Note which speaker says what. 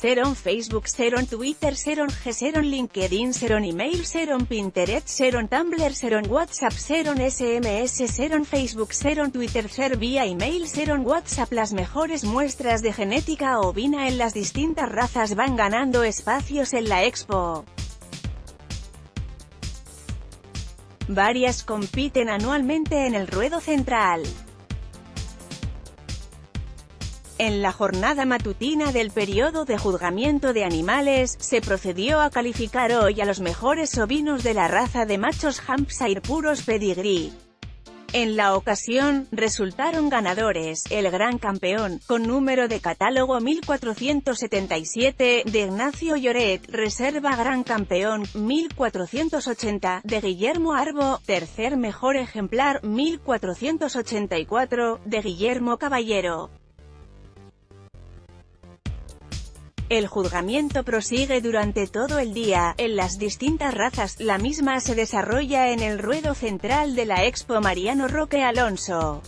Speaker 1: Seron Facebook, Seron Twitter, Seron G, Seron LinkedIn, Seron Email, Seron Pinterest, Seron Tumblr, Seron WhatsApp, Seron SMS, Seron Facebook, Seron Twitter, Ser vía email, Seron WhatsApp. Las mejores muestras de genética ovina en las distintas razas van ganando espacios en la expo. Varias compiten anualmente en el ruedo central. En la jornada matutina del periodo de juzgamiento de animales, se procedió a calificar hoy a los mejores ovinos de la raza de machos Hampshire puros pedigree. En la ocasión, resultaron ganadores, el gran campeón, con número de catálogo 1477, de Ignacio Lloret, reserva gran campeón, 1480, de Guillermo Arbo, tercer mejor ejemplar, 1484, de Guillermo Caballero. El juzgamiento prosigue durante todo el día, en las distintas razas, la misma se desarrolla en el ruedo central de la Expo Mariano Roque Alonso.